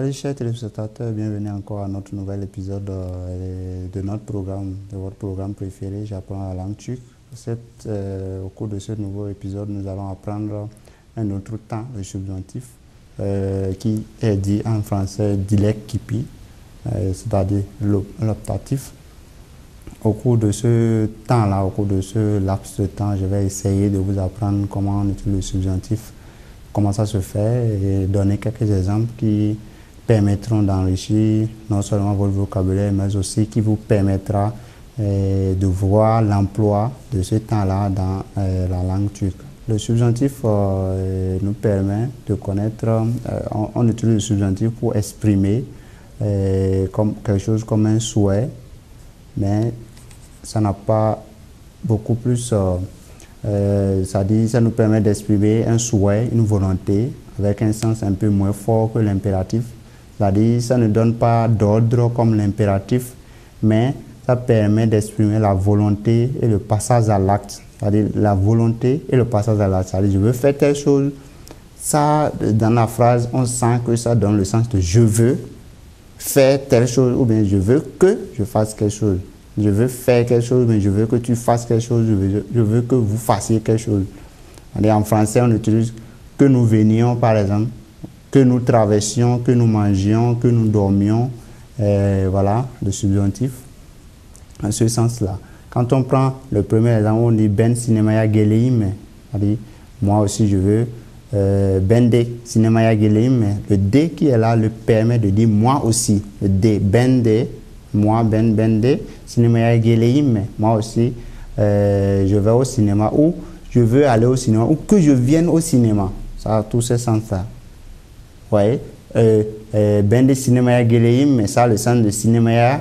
Salut chers téléspectateurs, bienvenue encore à notre nouvel épisode euh, de notre programme, de votre programme préféré, J'apprends la langue turque. Euh, au cours de ce nouveau épisode, nous allons apprendre un autre temps, le subjonctif, euh, qui est dit en français dilek kipi, c'est-à-dire l'optatif. Au cours de ce temps-là, au cours de ce laps de temps, je vais essayer de vous apprendre comment on utilise le subjonctif, comment ça se fait et donner quelques exemples qui permettront d'enrichir non seulement votre vocabulaire, mais aussi qui vous permettra euh, de voir l'emploi de ce temps-là dans euh, la langue turque. Le subjonctif euh, nous permet de connaître, on, utilise le subjonctif pour exprimer quelque chose comme un souhait, mais ça n'a pas beaucoup plus, ça, dit, ça nous permet d'exprimer un souhait, une volonté, avec un sens un peu moins fort que l'impératif. C'est-à-dire, ça ne donne pas d'ordre comme l'impératif, mais ça permet d'exprimer la volonté et le passage à l'acte. C'est-à-dire la volonté et le passage à l'acte. C'est-à-dire, je veux faire telle chose. Ça, dans la phrase, on sent que ça donne le sens de je veux faire telle chose ou bien je veux que je fasse quelque chose. Je veux faire quelque chose, mais je veux que tu fasses quelque chose. Je veux, je veux que vous fassiez quelque chose. En français, on utilise que nous venions, par exemple que nous traversions, que nous mangions, que nous dormions. voilà, le subjonctif, en ce sens-là. Quand on prend le premier exemple, on dit Ben Cinemaya Geleim, moi aussi je veux. Euh, ben de Cinemaya Geleim, le D qui est là le permet de dire moi aussi. Le D, Ben de, moi, Ben, Ben de Cinemaya Geleim, moi aussi euh, je vais au cinéma ou je veux aller au cinéma ou que je vienne au cinéma. Ça a tous ces sens-là voyez, euh, euh, ben de geleyim, mais ça, le sens de cinéma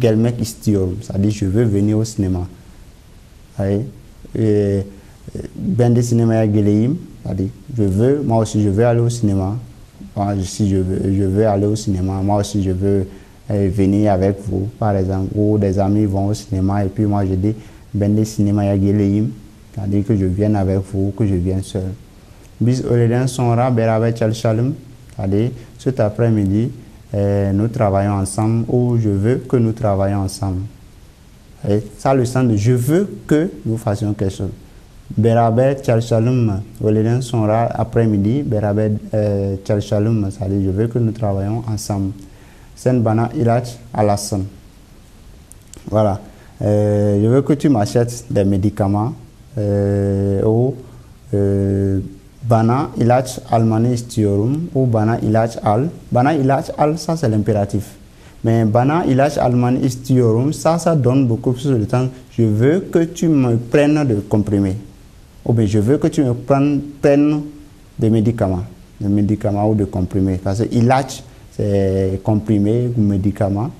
gelmek istiyorum. C'est-à-dire, je veux venir au cinéma. voyez, euh, ben de cinéma geleyim, c'est-à-dire, je veux, moi aussi, je veux aller au cinéma. Moi, si je veux, je veux aller au cinéma, moi aussi, je veux euh, venir avec vous, par exemple, ou des amis vont au cinéma, et puis moi, je dis, ben de cinéma geleyim, c'est-à-dire que je vienne avec vous, que je vienne seul. Biz öğleden sonra beraber çalışalım. Allez, cet après-midi, euh, nous travaillons ensemble ou je veux que nous travaillions ensemble. Et ça, le sens de je veux que nous fassions quelque chose. Beraber çalışalım Öğleden sonra après-midi beraber euh, çalışalım ça dit je veux que nous travaillions ensemble. Sen bana ilaç alasın. Voilà. Euh, je veux que tu m'achètes des médicaments ou Bana ilaç almanı istiyorum ou bana ilaç al. Bana ilaç al, ça c'est l'impératif. Mais bana ilaç almanı istiyorum, ça, ça donne beaucoup plus de temps. Je veux que tu me prennes de comprimés. Ou bien je veux que tu me prennes, prennes des médicaments. Des médicaments ou de comprimés. Parce que ilaç, c'est comprimé ou médicament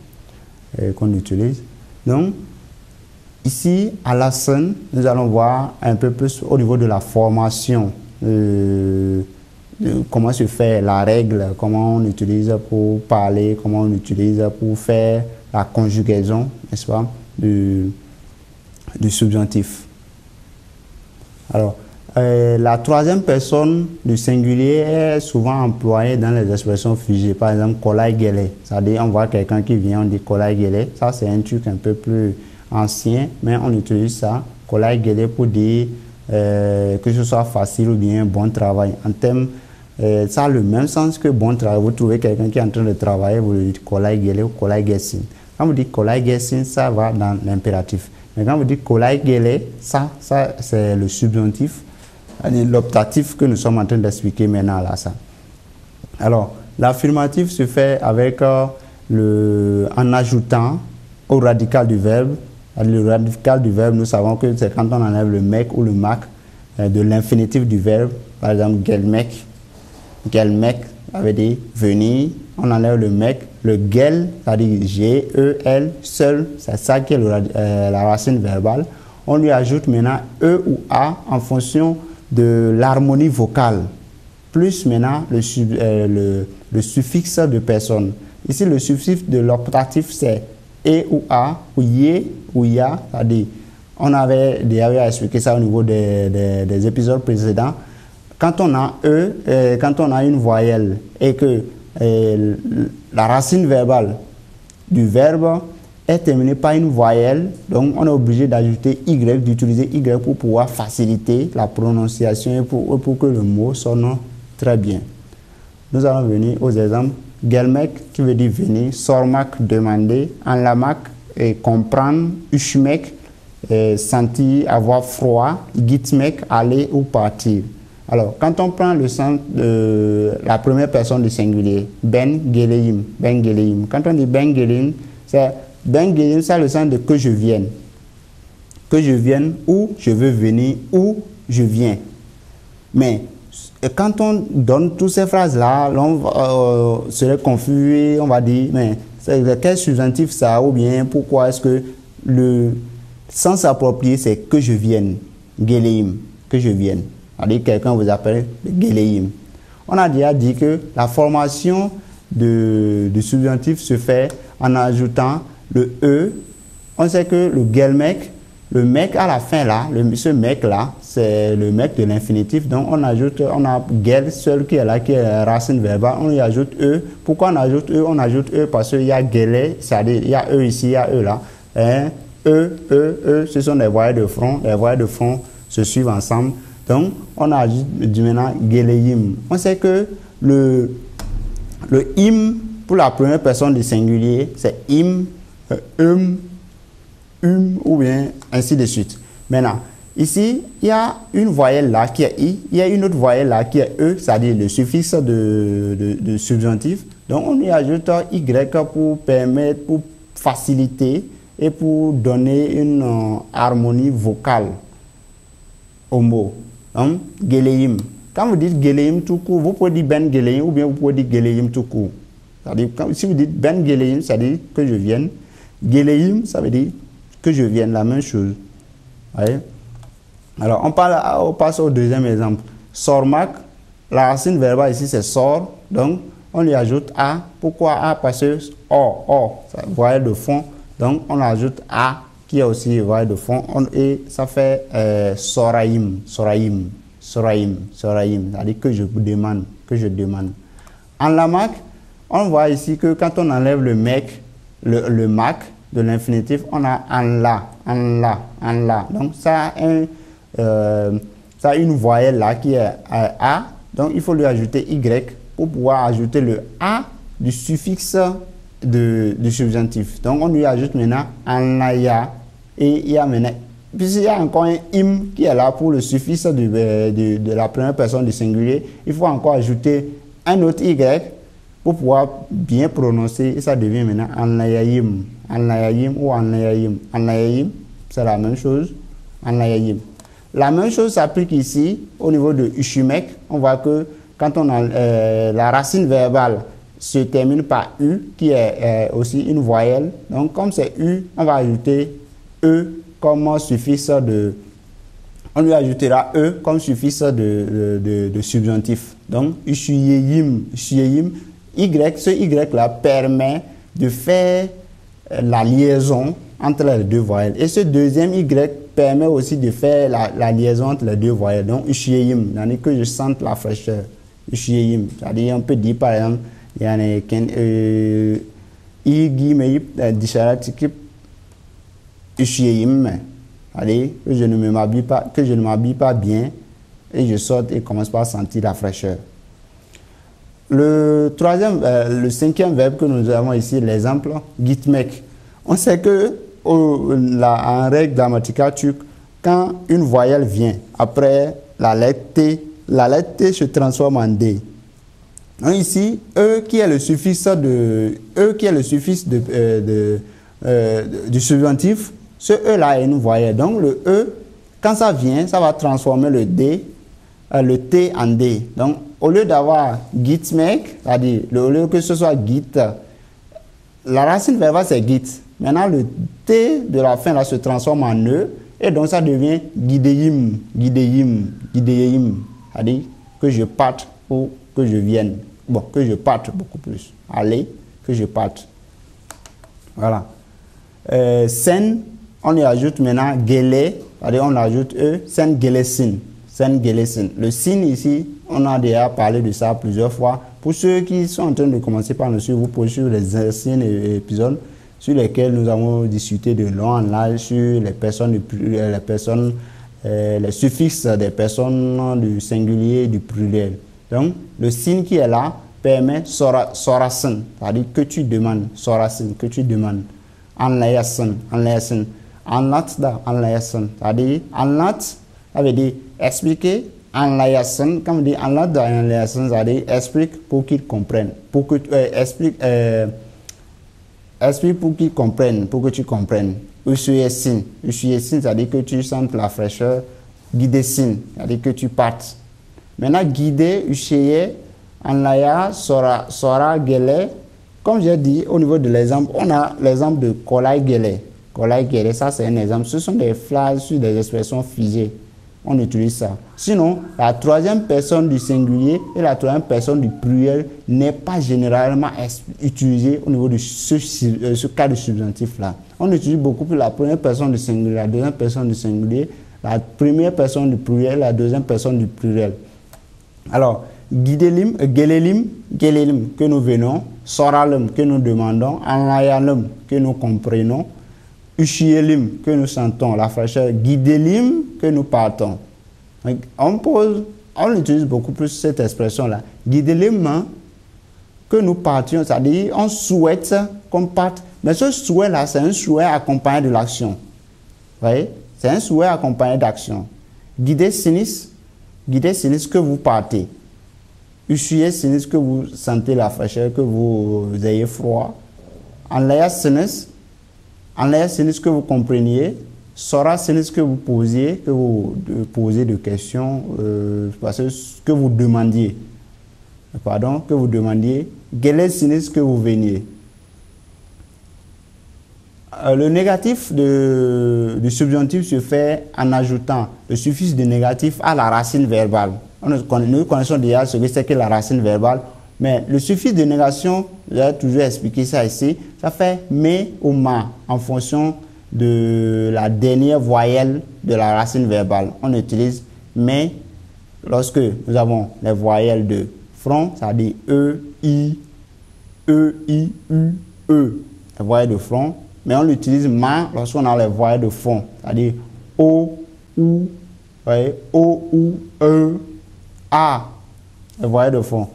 euh, qu'on utilise. Donc, ici, à la scène, nous allons voir un peu plus au niveau de la formation euh, comment se fait la règle, comment on utilise pour parler, comment on utilise pour faire la conjugaison, n'est-ce pas, du, du subjonctif. Alors, euh, la troisième personne du singulier est souvent employée dans les expressions figées. Par exemple, gele. C'est-à-dire, on voit quelqu'un qui vient, on dit gele. Ça, c'est un truc un peu plus ancien, mais on utilise ça, gele, pour dire euh, que ce soit facile ou bien bon travail. En termes, euh, ça a le même sens que bon travail. Vous trouvez quelqu'un qui est en train de travailler, vous lui dites gele ou gesin. Quand vous dites gesin, ça va dans l'impératif. Mais quand vous dites gele, ça, ça c'est le subjonctif, l'optatif que nous sommes en train d'expliquer maintenant là. Ça. Alors, l'affirmatif se fait avec euh, le, en ajoutant au radical du verbe le radical du verbe, nous savons que c'est quand on enlève le mec ou le mac euh, de l'infinitif du verbe. Par exemple, gelmek. Gelmek, ça veut dire venir. On enlève le mec. Le gel, ça veut dire G-E-L, seul. C'est ça qui est euh, la racine verbale. On lui ajoute maintenant E ou A en fonction de l'harmonie vocale. Plus maintenant le, euh, suffixe de personne. Ici, le suffixe de l'optatif, c'est E ou A, ou Yé ou Ya, c'est-à-dire, on avait déjà expliqué ça au niveau des, épisodes précédents. Quand on a E, euh, quand on a une voyelle et que la racine verbale du verbe est terminée par une voyelle. Donc, on est obligé d'ajouter Y, d'utiliser Y pour pouvoir faciliter la prononciation et pour, pour que le mot sonne très bien. Nous allons venir aux exemples. Gelmek qui veut dire venir, Sormak demander, Anlamak et comprendre, Ushmek sentir, avoir froid, Gitmek aller ou partir. Alors, quand on prend le sens de la première personne du singulier, Ben Geleim, Ben Geleim. Quand on dit Ben Geleim, c'est Ben Geleim, ça le sens de que je vienne. Que je vienne, ou je veux venir, ou je viens. Mais quand on donne toutes ces phrases-là, on euh, serait confus on va dire, mais quel substantif ça ou bien pourquoi est-ce que le sens approprié c'est que je vienne, Geleim, que je vienne cest quelqu'un vous appelle Geleim. On a déjà dit que la formation de, subjonctif se fait en ajoutant le E. On sait que le Gelmek, le mec à la fin là, ce mec là, c'est le mec de l'infinitif. Donc on ajoute, on a gel seul qui est là, qui est racine verbale. On y ajoute E. Pourquoi on ajoute E? On ajoute E parce qu'il y a gelé, c'est-à-dire il y a E ici, il y a E là. Hein? E, E, E, ce sont des voyelles de front. Les voyelles de front se suivent ensemble. Donc, on a dit maintenant Geleyim. On sait que le, le im pour la première personne du singulier, c'est im, euh, um, um, ou bien ainsi de suite. Maintenant, ici, il y a une voyelle là qui est i, il y a une autre voyelle là qui est e, c'est-à-dire le suffixe de, de, subjonctif. Donc, on y ajoute y pour permettre, pour faciliter et pour donner une euh, harmonie vocale au mot. Hein? Quand vous dites Geleim tout court, vous pouvez dire Ben Geleim ou bien vous pouvez dire Geleim tout court. si vous dites Ben Geleim, ça veut dire que je vienne. Geleim, ça veut dire que je vienne, la même chose. Alors, on, parle, on passe au deuxième exemple. Sormak, la racine verbale ici c'est sort, donc on lui ajoute A. Pourquoi A? Parce que O, O, vous voyez de fond, donc on ajoute A qui est aussi voyelle de fond, et ça fait euh, Soraim, Soraim, Soraim, Soraim, c'est-à-dire que je vous demande, que je demande. En lamak, on voit ici que quand on enlève le mec, le, le mac de l'infinitif, on a en la, en la, en la. Donc ça a, un, euh, ça a une voyelle là qui est euh, A, donc il faut lui ajouter Y pour pouvoir ajouter le A du suffixe de, du subjonctif. Donc on lui ajoute maintenant anaya et il a maintenant, puisqu'il y a encore un im qui est là pour le suffixe de, de, de, la première personne du singulier, il faut encore ajouter un autre y pour pouvoir bien prononcer et ça devient maintenant anayayim, anayayim ou anayayim. Anayayim, c'est la même chose, anayayim. La même chose s'applique ici au niveau de ushimek. On voit que quand on euh, la racine verbale se termine par U, qui est euh, aussi une voyelle. Donc, comme c'est U, on va ajouter E comme suffixe de... On lui ajoutera E comme suffixe de, de, subjonctif. Donc, Ishuyeyim, Y, ce Y-là permet de faire la liaison entre les deux voyelles. Et ce deuxième Y permet aussi de faire la, la liaison entre les deux voyelles. Donc, Ishuyeyim, c'est-à-dire que je sente la fraîcheur. Ishuyeyim, c'est-à-dire on peut dire par exemple, yani ken e i gime yip disharati kip ishiyim allez que je ne m'habille pas que je ne m'habille pas bien et je saute et commence par sentir la fraîcheur le troisième euh, le cinquième verbe que nous avons ici l'exemple gitmek on sait que la, en règle grammaticale turque quand une voyelle vient après la lettre T la lettre T se transforme en D ici, E qui est le suffixe de E qui est le suffixe de, euh, euh, du subjonctif, ce E là est une voyelle. Donc le E, quand ça vient, ça va transformer le D, euh, le T en D. Donc au lieu d'avoir gitmek, c'est-à-dire au lieu que ce soit git, la racine verbale c'est git. Maintenant le T de la fin là se transforme en E et donc ça devient guideim, guideim, guideim, c'est-à-dire que je parte ou que je vienne. Bon, que je parte beaucoup plus. Allez, que je parte. Voilà. Euh, sen, on y ajoute maintenant gele, c'est-à-dire on ajoute e, sen gelesin. Sen gelesin. Le sin ici, on a déjà parlé de ça plusieurs fois. Pour ceux qui sont en train de commencer par nous suivre, vous pouvez suivre les anciens épisodes sur lesquels nous avons discuté de long en large sur les personnes, les personnes, euh, les suffixes des personnes du singulier et du pluriel. Donc, le signe qui est là permet sora, sorasen, c'est-à-dire que tu demandes, sorasen, que tu demandes, anlayasen, anlayasen, anlat da, c'est-à-dire anlat, ça veut dire expliquer, anlayasen, comme on dit anlat da, ça veut dire explique pour qu'ils comprennent, pour que, euh, explique, euh, explique pour qu'ils comprennent, pour que tu comprennes. Usuyesin, Usuyesin, c'est-à-dire que tu sens la fraîcheur, guidesin, c'est-à-dire que tu partes. Maintenant, guider, Usheye, Anlaya, Sora, Sora, Gele. Comme j'ai dit au niveau de l'exemple, on a l'exemple de Kolai Gele. Kolai Gele, ça c'est un exemple. Ce sont des phrases sur des expressions figées. On utilise ça. Sinon, la troisième personne du singulier et la troisième personne du pluriel n'est pas généralement utilisée au niveau de ce, euh, cas de subjonctif-là. On utilise beaucoup plus la première personne du singulier, la deuxième personne du singulier, la première personne du pluriel, la deuxième personne du pluriel. Alors, Gidelim, euh, Gelelim, Gelelim, que nous venons, Soralim, que nous demandons, Anlayalim, que nous comprenons, Ushielim, que nous sentons la fraîcheur, Gidelim, que nous partons. On pose, on utilise beaucoup plus cette expression-là. Gidelim, hein, que nous partions, c'est-à-dire on souhaite qu'on parte. Mais ce souhait-là, c'est un souhait accompagné de l'action. Vous voyez? C'est un souhait accompagné d'action. Guidez sinis, guidez sinis que vous partez. Ushuye sinis que vous sentez la fraîcheur, que vous, ayez froid. Anlaya sinis, anlaya sinis que vous compreniez. Sora sinis que vous posiez, que vous posez de questions, euh, parce que, que vous demandiez. Pardon, que vous demandiez. Gele sinis que vous veniez. Euh, le négatif de, du subjonctif se fait en ajoutant le suffixe de négatif à la racine verbale. Nous connaissons déjà ce que c'est que la racine verbale, mais le suffixe de négation, j'ai toujours expliqué ça ici, ça fait mais ou ma en fonction de la dernière voyelle de la racine verbale. On utilise mais lorsque nous avons les voyelles de front, ça dit E, I, E, I, U, E, les voyelles de front, mais on utilise ma lorsqu'on a les voyelles de fond, c'est-à-dire O, U, voyez, O, U, E, A, les voyelles de fond.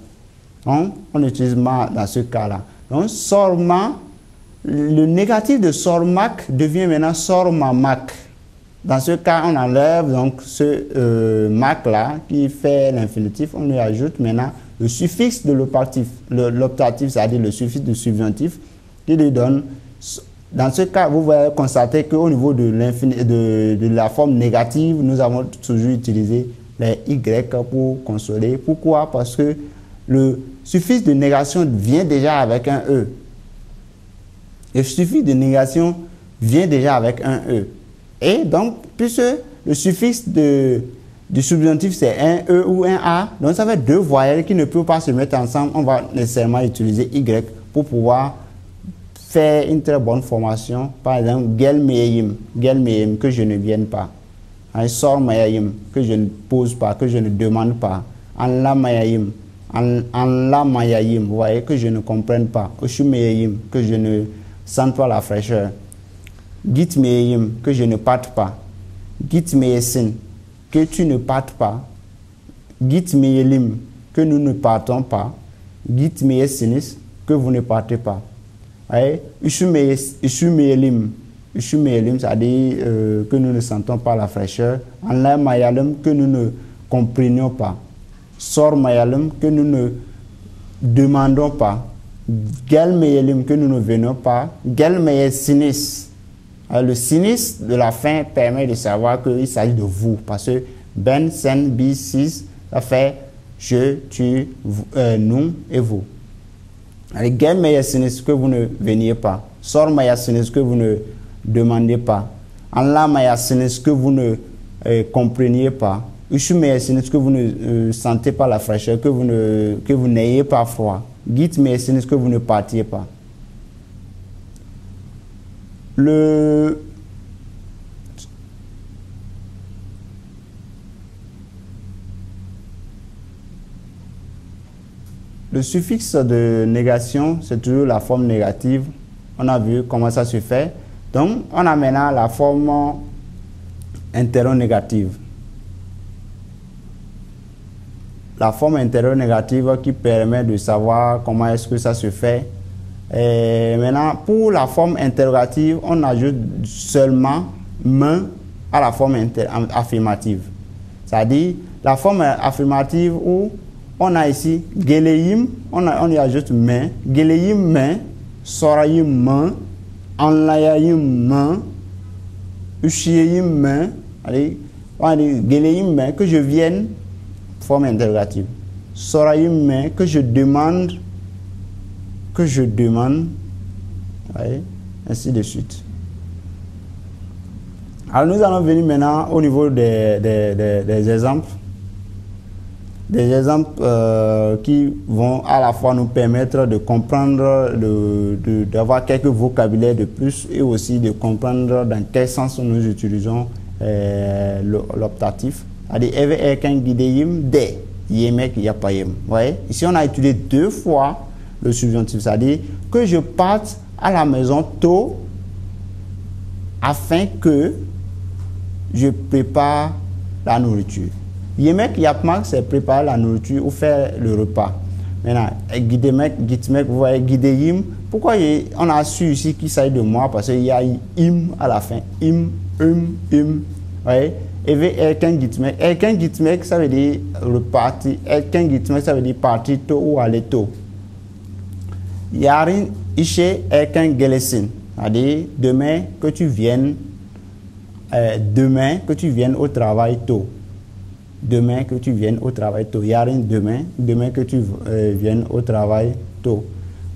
Donc, on utilise ma dans ce cas-là. Donc, sorma, le négatif de sormac devient maintenant sormamac. Dans ce cas, on enlève donc ce euh, mac-là qui fait l'infinitif, on lui ajoute maintenant le suffixe de l'optatif, c'est-à-dire le suffixe du subjonctif, qui lui donne dans ce cas, vous allez constater qu'au niveau de, de, de, la forme négative, nous avons toujours utilisé les Y pour consoler. Pourquoi? Parce que le suffixe de négation vient déjà avec un E. Le suffixe de négation vient déjà avec un E. Et donc, puisque le suffixe de, du subjonctif c'est un E ou un A, donc ça fait deux voyelles qui ne peuvent pas se mettre ensemble. On va nécessairement utiliser Y pour pouvoir faire une très bonne formation, par exemple, que je ne vienne pas. Un Sor Mayayim, que je ne pose pas, que je ne demande pas. Anla Mayayim, Anla Mayayim, vous voyez, que je ne comprenne pas. Que je ne sente pas la fraîcheur. Git que je ne parte pas. Git que tu ne partes pas. Git que nous ne partons pas. Git que vous ne partez pas. Ishumeelim, c'est-à-dire euh, que nous ne sentons pas la fraîcheur. Anla Mayalem, que nous ne comprenions pas. Sor Mayalem, que nous ne demandons pas. Gel Meyelim, que nous ne venons pas. Gel Sinis. Le sinis de la fin permet de savoir qu'il s'agit de vous. Parce que Ben, Sen, Bi, Sis, ça fait je, tu, euh, nous et vous. Gel Mayasinis que vous ne veniez pas. Sor Mayasinis que vous ne demandiez pas. Allah Mayasinis que vous ne euh, compreniez pas. Ushu Mayasinis que vous ne euh, sentez pas la fraîcheur, que vous ne que vous n'ayez pas froid. Git Mayasinis que vous ne partiez pas. Le le suffixe de négation, c'est toujours la forme négative. On a vu comment ça se fait. Donc, on a maintenant la forme interro-négative. La forme interro-négative qui permet de savoir comment est-ce que ça se fait. Et maintenant, pour la forme interrogative, on ajoute seulement main à la forme affirmative. C'est-à-dire la forme affirmative où on a ici Geleim, on, y ajoute main, Geleim main, Sorayim main, Anlayayim main, Ushiyim main, allez, on dit Geleim main, que je vienne, forme interrogative. Sorayim main, que je demande, que je demande, ainsi de suite. Alors nous allons venir maintenant au niveau des, des, des exemples des exemples euh, qui vont à la fois nous permettre de comprendre, d'avoir de, quelques vocabulaires de plus et aussi de comprendre dans quel sens nous utilisons euh, l'optatif. Ici, on a utilisé deux fois le subjonctif, c'est-à-dire que je parte à la maison tôt afin que je prépare la nourriture. Yemek yapmak, c'est préparer la nourriture ou faire le repas. Maintenant, guidemek, gitmek, vous voyez, guideyim. Pourquoi on a su ici qu'il s'agit de moi? Parce qu'il y a im à la fin. Im, um, im. Vous voyez? Et elken gitmek. Elken gitmek, ça veut dire repartir. Elken gitmek, ça veut dire partir tôt ou aller tôt. Yarin ishe elken gelesin. C'est-à-dire demain que tu viennes, euh, demain que tu viennes au travail tôt demain que tu viennes au travail tôt. Yarin demain, demain que tu euh, viennes au travail tôt.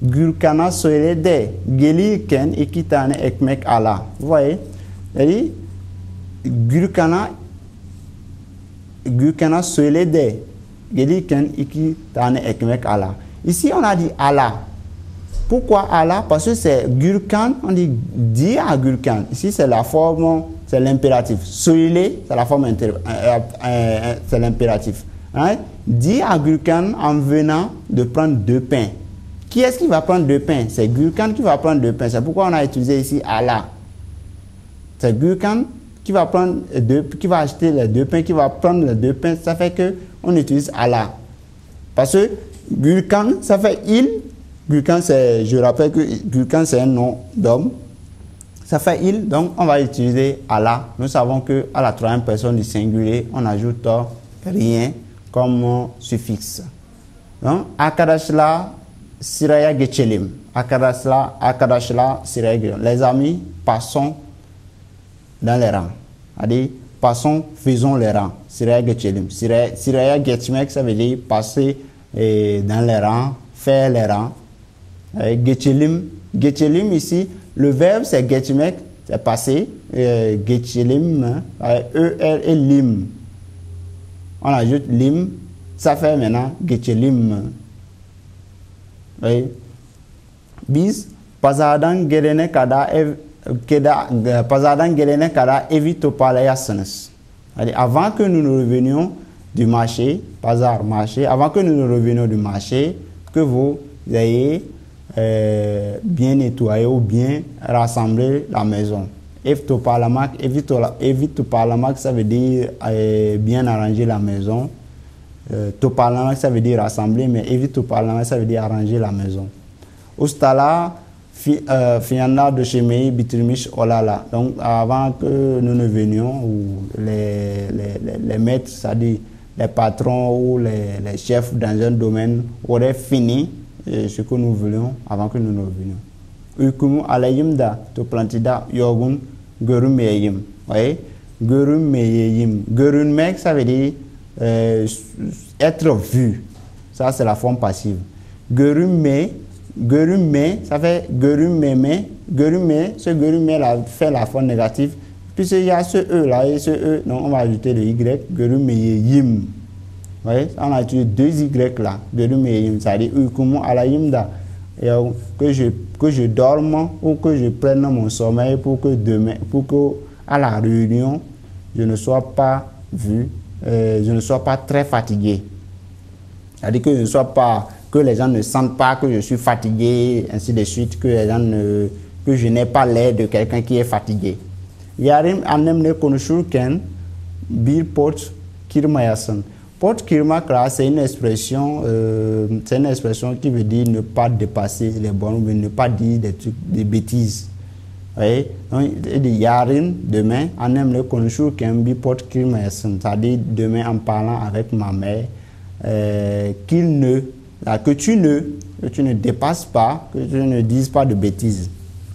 Gurkana de geli ken ikitane ekmek ala. Vous voyez? C'est-à-dire, Gurkana, Gurkana de geli ken ikitane ekmek ala. Ici, on a dit ala. Pourquoi Allah Parce que c'est Gurkan, on dit dit à Gurkan. Ici, c'est la forme c'est l'impératif. Soyez, c'est la forme euh, euh, euh, c'est l'impératif. Hein? Dis à Gurkan en venant de prendre deux pains. Qui est-ce qui va prendre deux pains? C'est Gurkan qui va prendre deux pains. C'est pourquoi on a utilisé ici Allah. C'est Gurkan qui va prendre deux, qui va acheter les deux pains, qui va prendre les deux pains. Ça fait que on utilise Allah. Parce que Gurkan, ça fait il. Gurkan, c'est, je rappelle que Gurkan, c'est un nom d'homme. Ça fait il, donc on va utiliser Allah. Nous savons que à la troisième personne du singulier, on ajoute rien comme suffixe. Donc, akadashla siraya gechelim. Akadashla, akadashla siraya. Les amis, passons dans les rangs. C'est-à-dire, passons, faisons les rangs. Siraya gechelim. Siraya getmek, ça veut dire passer eh, dans les rangs, faire les rangs. Gechelim, gechelim ici, le verbe, c'est getmek, c'est passé. Euh, getchelim, E-L et lim. On ajoute lim, ça fait maintenant getchelim. Oui. Bis, pazadan gelene kada, keda, pazadan gelene kada evitopalayasanas. Avant que nous nous revenions du marché, pazar marché, avant que nous nous revenions du marché, que vous ayez euh, bien nettoyer ou bien rassembler la maison. Évite évite parlamak, ça veut dire euh, bien arranger la maison. Euh, topalamak, ça veut dire rassembler, mais évite parlamak, ça veut dire arranger la maison. Euh, de Bitrimish, Olala. Donc, avant que nous ne venions, les, les, les, maîtres, c'est-à-dire les patrons ou les, les chefs dans un domaine, auraient fini ce que nous voulions avant que nous ne revenions. Ukumu alayimda to plantida yogun gerumeyim. Voyez? Gerumeyim. Gerunmek, ça veut dire euh, être vu. Ça, c'est la forme passive. Gerume, ça fait gerumeme. Gerume, ce gerume là fait la forme négative. Puis il y a ce E là et ce E, donc on va ajouter le Y. Gerumeyim on a utilisé deux Y là, c'est-à-dire que je, que je dorme ou que je prenne mon sommeil pour que demain, pour que à la réunion, je ne sois pas vu, euh, je ne sois pas très fatigué. C'est-à-dire que je ne sois pas que les gens ne sentent pas que je suis fatigué, ainsi de suite, que les gens ne, que je n'ai pas l'air de quelqu'un qui est fatigué. Yarim anem ne konuşurken bir pot kirmayasın. Pot kirmakra, c'est une expression, euh, c'est une expression qui veut dire ne pas dépasser les bornes, mais ne pas dire des trucs, des bêtises. Donc il dit yarin demain, konuşurken bir pot kirmayasın. C'est-à-dire demain en parlant avec ma mère, euh, qu'il ne, là, que tu ne, que tu ne dépasses pas, que tu ne dises pas de bêtises.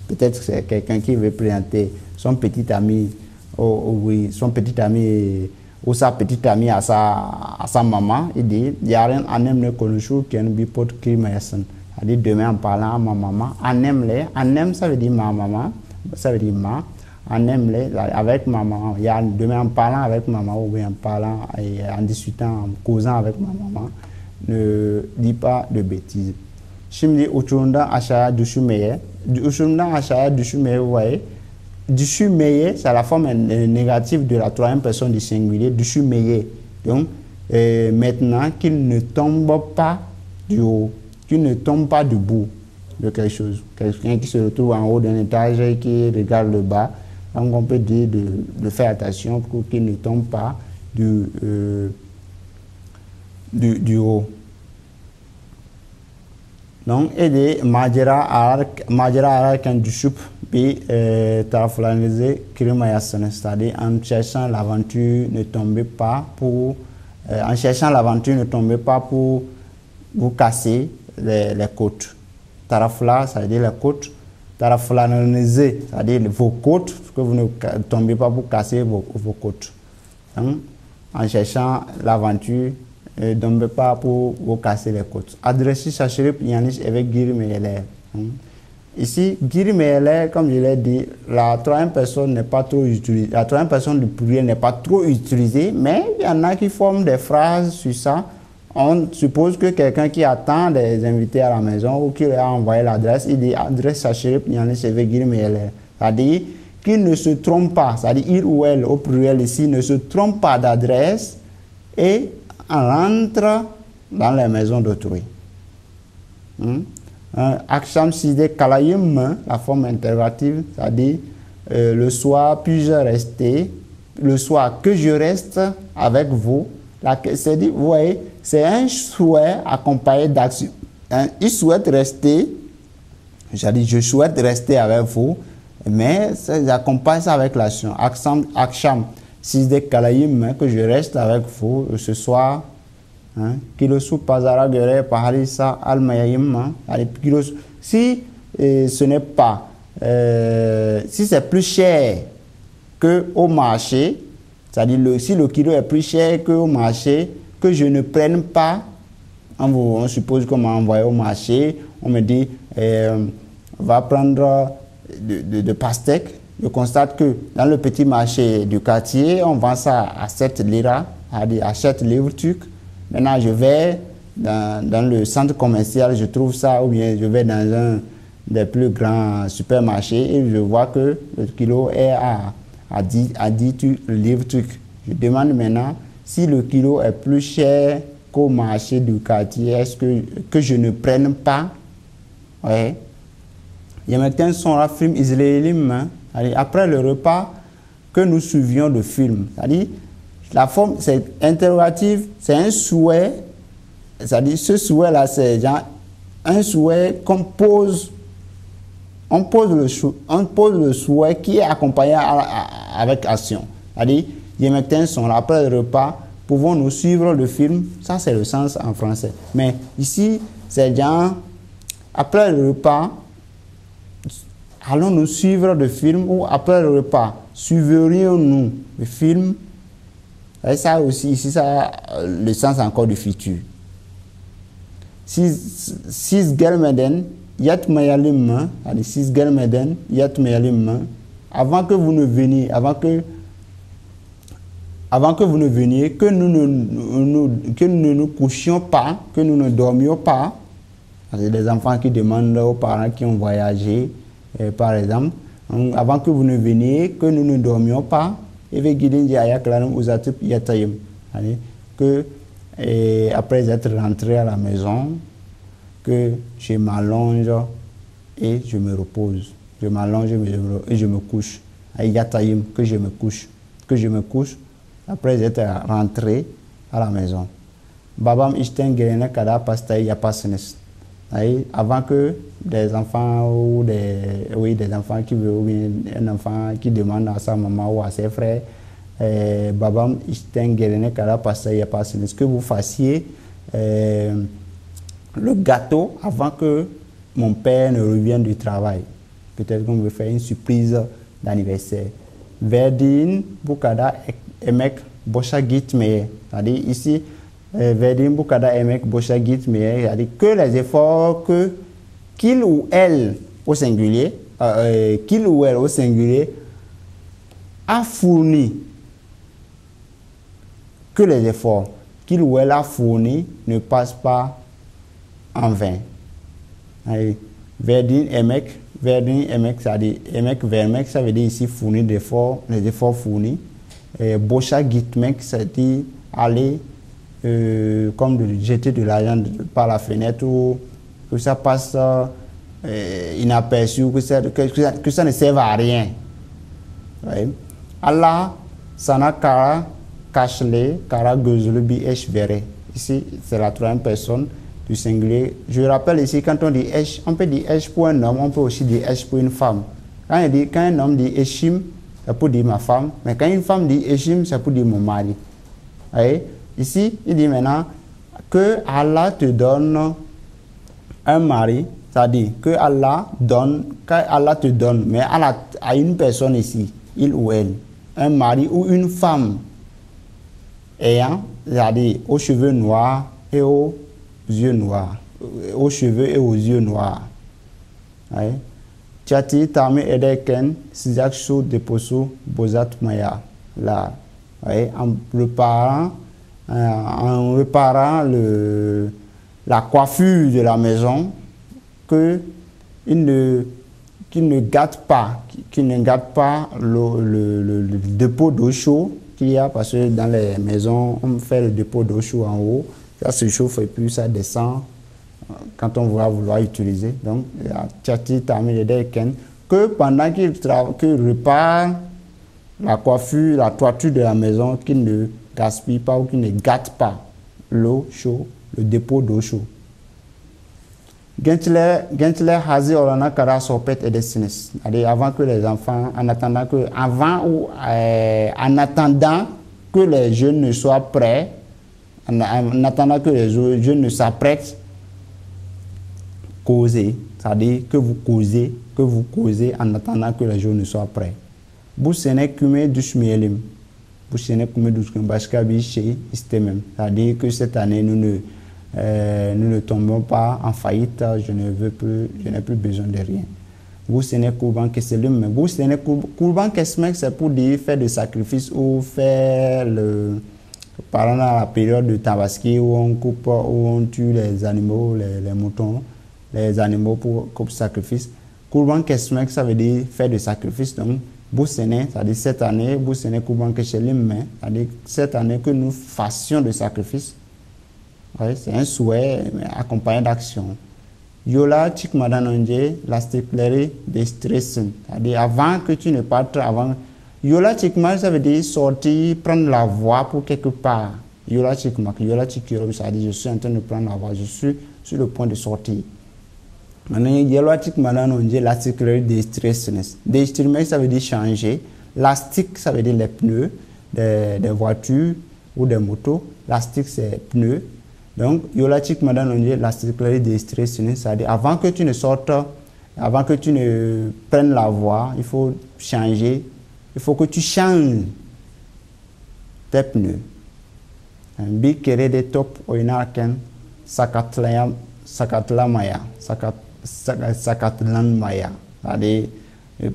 Peut-être que c'est quelqu'un qui veut présenter son petit ami, ou, oui, son petit ami ou sa petite amie à sa, à sa maman, il dit, Yaren anem ne konushu ken bi pot krimayasan. Il dit demain en parlant à ma maman, anem le, anem ça veut dire ma maman, ça veut dire ma, anem le, avec ma maman, demain en parlant avec ma maman ou en parlant, et en discutant, en causant avec ma maman, ne dis pas de bêtises. Şimdi uçurumdan aşağıya düşürmeye, uçurumdan aşağıya düşürmeye, vous voyez, Düşürmeye, c'est la forme négative de la troisième personne du singulier, düşürmeye. Donc, euh, maintenant qu'il ne tombe pas du haut, qu'il ne tombe pas du bout de quelque chose. Quelqu'un qui se retrouve en haut d'un étage et qui regarde le bas, donc on peut dire de, de faire attention pour qu'il ne tombe pas du, euh, du, haut. Donc, aider Majera Arak, Majera Arakan du Choup, puis Tarafulaniser Kirimayasana, c'est-à-dire en cherchant l'aventure, ne tombez pas pour, euh, en cherchant l'aventure, ne tombez pas pour vous casser les, côtes. Tarafula, ça veut dire les côtes. Tarafulaniser, c'est-à-dire vos côtes, que vous ne tombez pas pour casser vos, côtes. En cherchant l'aventure, ne tombez pas pour vous casser les côtes. Adressez Chachirip Yanis avec Giri Meyeler. Ici, Giri Meyeler, comme je l'ai dit, la troisième personne n'est pas trop utilisée. La troisième personne du pluriel n'est pas trop utilisée, mais il y en a qui forment des phrases sur ça. On suppose que quelqu'un qui attend des invités à la maison ou qui a envoyé l'adresse, il dit adresse Chachirip Yanis avec Meyeler. C'est-à-dire qu'il ne se trompe pas, c'est-à-dire il ou elle au pluriel ici ne se trompe pas d'adresse et rentre dans les maisons d'autrui. Hmm? Aksham Side Kalayim, la forme interrogative, c'est-à-dire euh, le soir puis-je rester, le soir que je reste avec vous. C'est dit, vous voyez, c'est un souhait accompagné d'action. Hein, il souhaite rester, j'ai dit, je souhaite rester avec vous, mais j'accompagne ça avec l'action. Aksham, Aksham si des kalayim que je reste avec vous ce soir hein, kilosu pazara gere paharisa almayayim si euh, ce n'est pas euh, si c'est plus cher que au marché c'est-à-dire le, si le kilo est plus cher que au marché que je ne prenne pas on, vous, on suppose qu'on m'a envoyé au marché on me dit euh, va prendre de, de, de pastèque je constate que dans le petit marché du quartier, on vend ça à 7 lira, à 7 livres turcs. Maintenant, je vais dans, le centre commercial, je trouve ça, ou bien je vais dans un des plus grands supermarchés et je vois que le kilo est à, à 10, à 10 livres turcs. Je demande maintenant si le kilo est plus cher qu'au marché du quartier, est-ce que, que je ne prenne pas? Ouais. Il y a maintenant son film hein? Après le repas, que nous suivions le film. C'est-à-dire, la forme, c'est interrogative, c'est un souhait. C'est-à-dire, ce souhait-là, c'est un souhait qu'on pose, on pose, le, souhait qui est accompagné avec action. C'est-à-dire, les matins sont là, après le repas, pouvons-nous suivre le film Ça, c'est le sens en français. Mais ici, c'est genre, après le repas, allons nous suivre le film ou après le repas, suivrions-nous le film Et ça aussi, ici, ça a le sens encore du futur. Siz gelmeden yatmayalım mı? Yani siz gelmeden? Avant que vous ne veniez, avant que avant que vous ne veniez, que nous ne nous, que nous ne couchions pas, que nous ne dormions pas. C'est des enfants qui demandent aux parents qui ont voyagé, et par exemple, avant que vous ne veniez, que nous ne dormions pas, que et après être rentré à la maison, que je m'allonge et je me repose. Je m'allonge et je me couche. Que je me couche. Que je me couche après être rentré à la maison. Babam ishten kada pastai ya pasnes. Avant que des enfants ou des, oui, des enfants qui veulent, ou un enfant qui demande à sa maman ou à ses frères, eh, babam pasnes. Que vous fassiez eh, le gâteau avant que mon père ne revienne du travail. Peut-être qu'on veut faire une surprise d'anniversaire. Verdine, Bukada, Emek, Bocha Gitme. C'est-à-dire ici, euh, Bukada, Emek, Bocha Gitme. C'est-à-dire que les efforts que qu'il ou elle au singulier, euh, euh, qu'il ou elle au singulier a fourni, que les efforts qu'il ou elle a fourni ne passent pas en vain. Verdine, Emek, Verdun, Emek, ça dire, Emek, Vermek, ça veut dire ici fournir des efforts, les efforts fournis. Bocha, Gitmek, ça dire aller, euh, comme de jeter de l'argent par la fenêtre ou que ça passe euh, inaperçu, que ça, que, ça, ne serve à rien. Oui. Allah, Sana Kara, Kashle, Kara Gözulu, Bi Esh Vere. Ici, c'est la troisième personne du singulier. Je rappelle ici, quand on dit Esh, on peut dire Esh pour un homme, on peut aussi dire Esh pour une femme. Quand, il quand un homme dit Eshim, c'est pour dire ma femme. Mais quand une femme dit Eshim, c'est pour dire mon mari. Ici, il dit maintenant que Allah te donne un mari, c'est-à-dire que Allah donne, que Allah te donne, mais la, à une personne ici, il ou elle, un mari ou une femme ayant, c'est-à-dire aux cheveux noirs et aux yeux noirs, aux cheveux et aux yeux noirs. Tchati tami edeken sijaksu deposu bozat maya. Là, en préparant, en réparant la coiffure de la maison, que il ne, qu'il ne gâte pas, qu'il ne gâte pas le, dépôt d'eau chaude qu'il y a, parce que dans les maisons, on fait le dépôt d'eau chaude en haut, ça se chauffe et puis ça descend quand on va vouloir utiliser. Donc, que pendant qu'il qu répare la coiffure, la toiture de la maison, qu'il ne gaspille pas ou qu'il ne gâte pas l'eau chaude, le dépôt d'eau chaude. Gentile hazi orana kara sopet et destines. Avant que les enfants, en attendant que, avant ou euh, en attendant que les jeunes ne soient prêts, en, en attendant que les jeunes ne s'apprêtent, causer, c'est-à-dire que vous causez, que vous causez en attendant que les jeunes ne soient prêts. Vous ce dushmielim. Vous ce kume dushmielim. Bashkabi chez istemem. C'est-à-dire que cette année, nous ne, euh, nous ne tombons pas en faillite. Je ne veux plus, je n'ai plus besoin de rien. N'est Kurban ce n'est Kurban Kesmek, c'est pour dire faire des sacrifices ou faire le, par exemple, à la période de Tabaski où on coupe, où on tue les animaux, les, les moutons, les animaux pour comme sacrifice. Kurban Kesmek, ça veut dire faire des sacrifices. Donc, C'est-à-dire cette année, Keshelim, c'est-à-dire cette année que nous fassions des sacrifices. Ouais, c'est un souhait accompagné d'action. Yola Chikmadanonje, la stiplerie des stress. C'est-à-dire avant que tu ne partes, avant. Yola Chikmal, ça veut dire sortir, prendre la voie pour quelque part. Yola Chikmak, Yola Chikiro, ça veut dire je suis en train de prendre la voie, je suis sur le point de sortir. Maintenant, yellowatic maintenant on dit l'article distressness. Distressness, ça veut dire changer. Lastique, ça veut dire les pneus des, voitures ou des motos. Lastique, c'est pneus. Donc, yolatic maintenant on dit l'article distressness, c'est-à-dire avant que tu ne sortes, avant que tu ne prennes la voie, il faut changer. Il faut que tu changes tes pneus. Un big de top sakatlayam sakatlamaya sakat Sakatlan Maya. C'est-à-dire,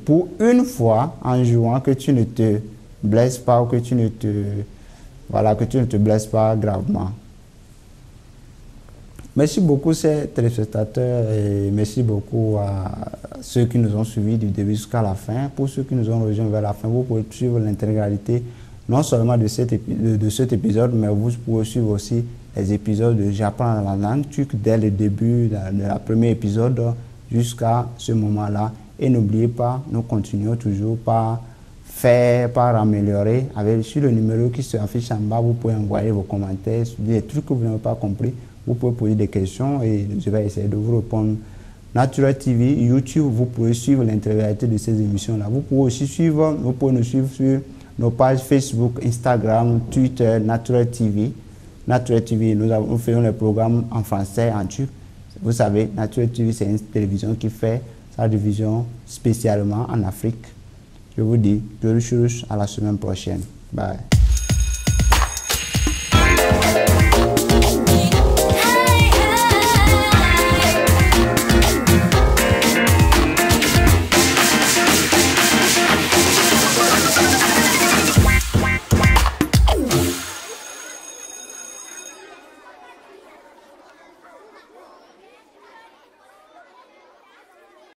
pour une fois, en jouant, que tu ne te blesses pas ou que tu ne te, voilà, que tu ne te blesses pas gravement. Merci beaucoup, ces téléspectateurs, et merci beaucoup à ceux qui nous ont suivis du début jusqu'à la fin. Pour ceux qui nous ont rejoints vers la fin, vous pouvez suivre l'intégralité non seulement de de, cet épisode, mais vous pouvez suivre aussi les épisodes de J'apprends la langue dès le début de la, premier épisode jusqu'à ce moment-là. Et n'oubliez pas, nous continuons toujours par faire, par améliorer. Avec, sur le numéro qui s'affiche en bas, vous pouvez envoyer vos commentaires, des trucs que vous n'avez pas compris. Vous pouvez poser des questions et je vais essayer de vous répondre. Natura TV, YouTube, vous pouvez suivre l'intégralité de ces émissions-là. Vous pouvez aussi suivre, vous pouvez nous suivre sur nos pages Facebook, Instagram, Twitter, Natura TV. Natura TV, nous, faisons les programmes en français, en turc. Vous savez, Natura TV, c'est une télévision qui fait sa division spécialement en Afrique. Je vous dis, je à la semaine prochaine. Bye.